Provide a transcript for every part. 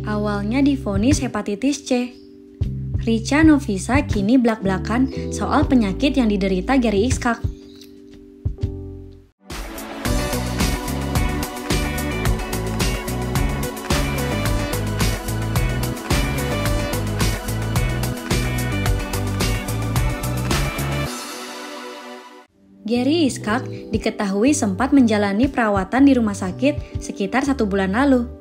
Awalnya difonis hepatitis C. Richa Novisa kini belak-belakan soal penyakit yang diderita Gary Iskak. Gary Iskak diketahui sempat menjalani perawatan di rumah sakit sekitar satu bulan lalu.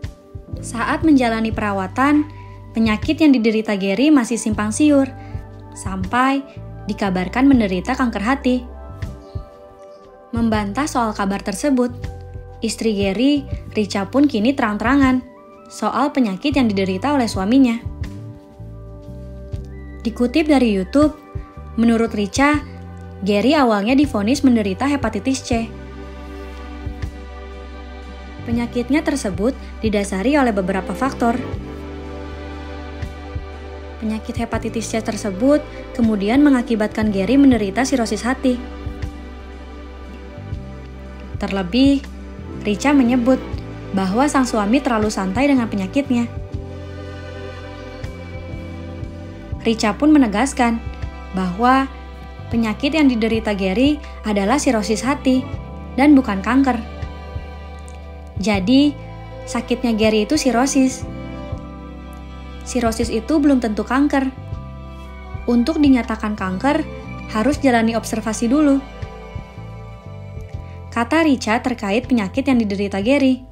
Saat menjalani perawatan, penyakit yang diderita Gary masih simpang siur, sampai dikabarkan menderita kanker hati. Membantah soal kabar tersebut, istri Gary, Richa pun kini terang-terangan soal penyakit yang diderita oleh suaminya. Dikutip dari YouTube, menurut Richa, Gary awalnya difonis menderita hepatitis C. Penyakitnya tersebut didasari oleh beberapa faktor. Penyakit hepatitis C tersebut kemudian mengakibatkan Gary menderita sirosis hati. Terlebih, Richa menyebut bahwa sang suami terlalu santai dengan penyakitnya. Richa pun menegaskan bahwa penyakit yang diderita Gary adalah sirosis hati dan bukan kanker. Jadi, sakitnya Gary itu sirosis. Sirosis itu belum tentu kanker. Untuk dinyatakan kanker, harus jalani observasi dulu. Kata Richa terkait penyakit yang diderita Gary.